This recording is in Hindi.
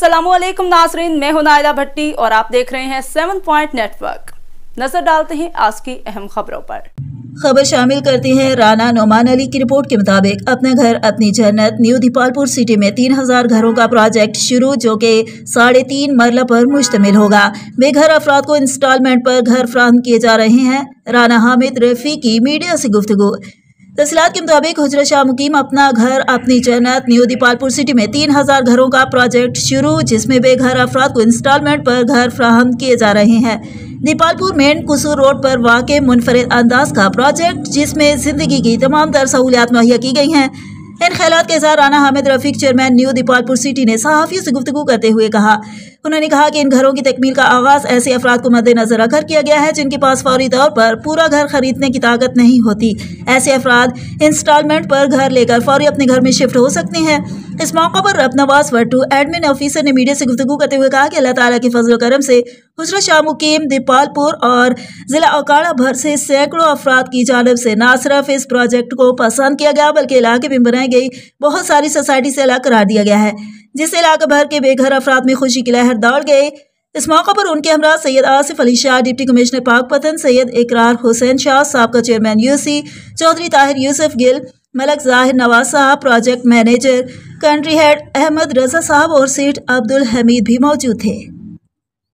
असलम नाजरीन, मैं हूँ नायला भट्टी और आप देख रहे हैं सेवन पॉइंट नेटवर्क। नज़र डालते हैं आज की अहम खबरों पर। खबर शामिल करती है राना नोमान अली की रिपोर्ट के मुताबिक, अपने घर, अपनी जन्नत, न्यू दीपालपुर सिटी में तीन हज़ार घरों का प्रोजेक्ट शुरू, जो कि साढ़े तीन मरला पर मुश्तमिल होगा। बेघर अफराद को इंस्टॉलमेंट पर घर फ्राहम किए जा रहे हैं। राना हामिद रफी की मीडिया से गुफ्तु तफसलत के मुताबिक हज़रत शाह मुकीम अपना घर अपनी जन्नत न्यू दीपालपुर सिटी में तीन हज़ार घरों का प्रोजेक्ट शुरू, जिसमें बेघर अफराद को इंस्टॉलमेंट पर घर फ्राहम किए जा रहे हैं। दीपालपुर मेन कुसूर रोड पर वाक़ मुनफरद अंदाज का प्रोजेक्ट, जिसमें ज़िंदगी की तमाम तर सहूलियात मुहैया की गई हैं। इन ख्याल के साथ Rana Hamid Rafiq, chairman new Dipalpur city ने सहाफ़ियों से गुफ्तु करते हुए कहा। उन्होंने कहा कि इन घरों की तकमील का आगाज़ ऐसे अफराद को मद्देनजर रखकर किया गया है, जिनके पास फौरी तौर पर पूरा घर खरीदने की ताकत नहीं होती। ऐसे अफराद इंस्टॉलमेंट पर घर लेकर फौरी अपने घर में शिफ्ट हो सकते हैं। इस मौका पर रब नवाज़ वट्टू एडमिन ऑफिसर ने मीडिया से गुफ्तु करते हुए कहा कि अल्लाह ताला के फजल करम से हज़रत शाह मुकीम, दीपालपुर और ज़िला अकाड़ा भर से सैकड़ों अफराद की जानब से न सिर्फ़ इस प्रोजेक्ट को पसंद किया गया, बल्कि इलाके में बनाई गई बहुत सारी सोसाइटी से अलग करार दिया गया है, जिससे इलाके भर के बेघर अफराद में खुशी की लहर दौड़ गए इस मौका पर उनके हमरा Syed Asif Ali Shah, deputy commissioner Pakpattan, Syed इकरार हुसैन शाह, सबका चेयरमैन यूसी चौधरी ताहिर यूसुफ गिल, मलक ज़ाहिर नवाज़ साहब project manager country head Ahmed Raza साहब और सेठ अब्दुल हमीद भी मौजूद थे।